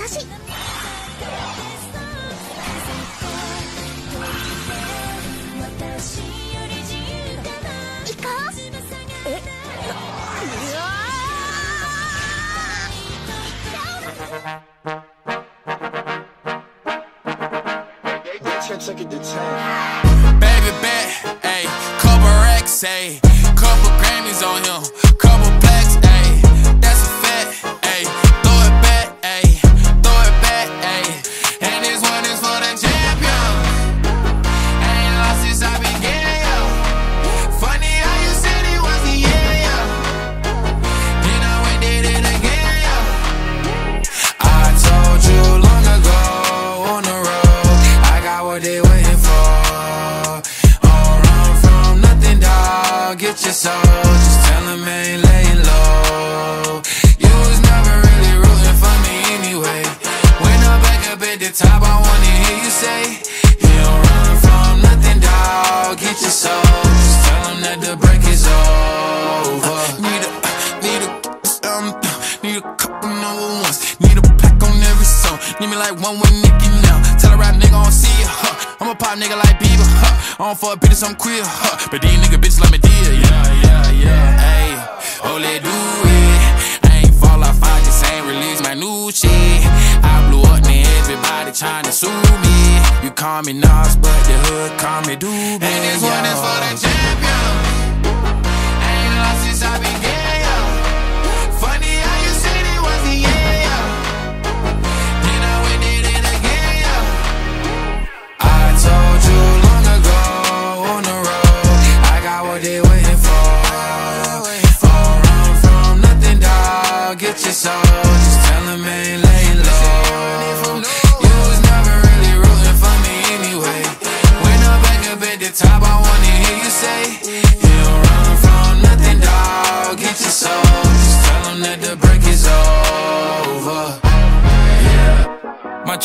私 couple Grammys on him, couple plaques, ayy. That's a fact, ayy. What they waiting for. Don't run from nothing, dog. Get your soul, just tell them ain't laying low. You was never really rooting for me anyway. When I'm back up at the top, I wanna hear you say, don't run from nothing, dog. Get your soul, just tell them that the break is over. Need a, need a, um, need a couple number ones. Need a pack every song. Need me like one with Nicki now. Tell a rap nigga I don't see ya, huh? I'm a pop nigga like Bieber, huh? I don't fuck bitches, I'm queer, huh? But these nigga bitches like me dear, yeah, yeah, yeah. Ayy, oh let do it. I ain't fall off, I just ain't release my new shit. I blew up, then everybody tryna sue me. You call me Nas, but the hood call me Doobie. And this one is for waiting for. Don't run from nothing, dog. Get your soul,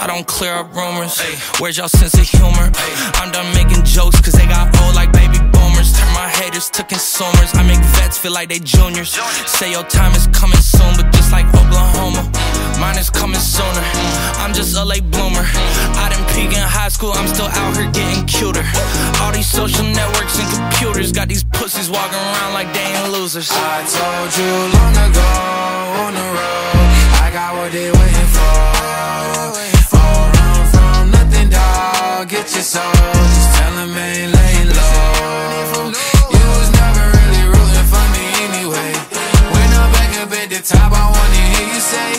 I don't clear up rumors. Where's y'all sense of humor? I'm done making jokes, cause they got old like baby boomers. Turn my haters to consumers. I make vets feel like they juniors. Say your time is coming soon, but just like Oklahoma, mine is coming sooner. I'm just a late bloomer. I didn't peak in high school, I'm still out here getting cuter. All these social networks and computers got these pussies walking around like they ain't losers. I told you long ago on the road, I got what they waiting your soul, just tell them ain't laying low. You was never really rooting for me anyway. When I'm back up at the top, I wanna hear you say,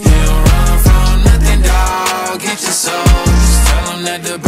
You don't run from nothing, dog. Get your soul, just tell that the